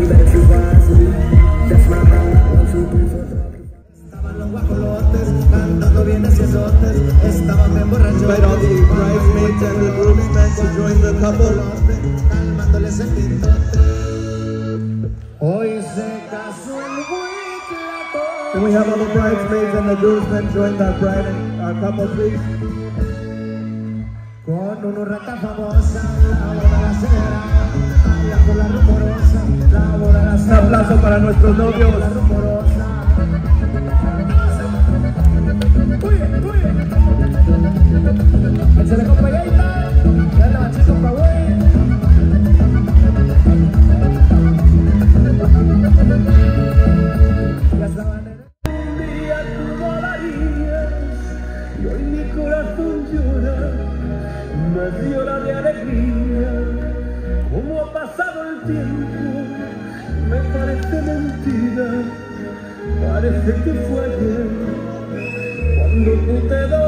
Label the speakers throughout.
Speaker 1: And Can we have all the bridesmaids and the groomsmen join that bride and our couple please?
Speaker 2: Con una rata la la la
Speaker 1: un aplauso para nuestros novios.
Speaker 2: la rumorosa. Uy, uy.
Speaker 3: Parece que fue ayer. Cuando tú te dormías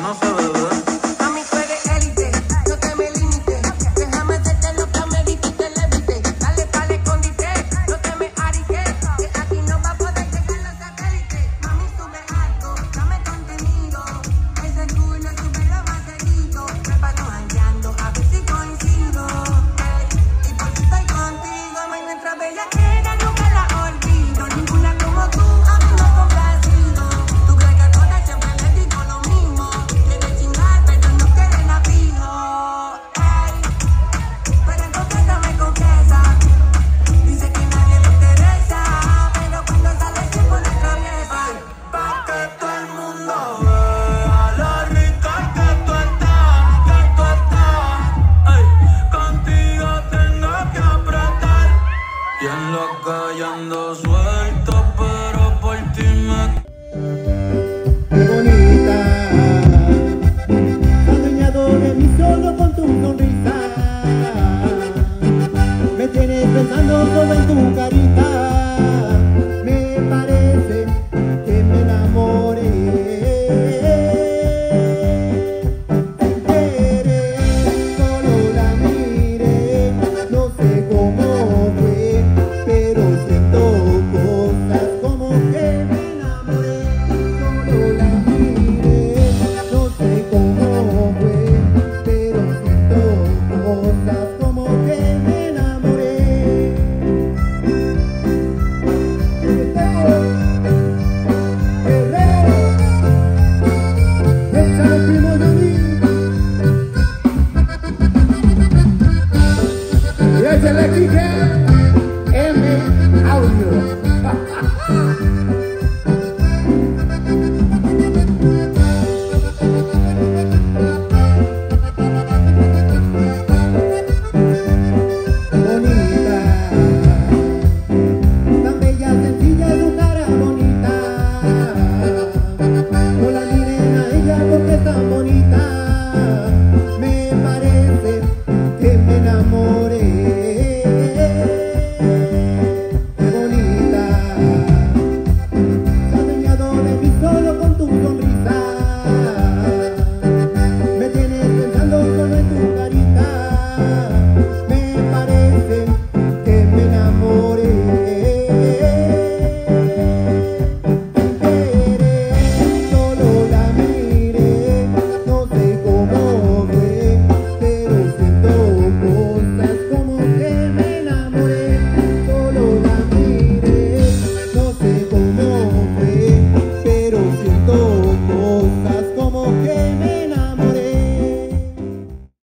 Speaker 3: no
Speaker 4: se.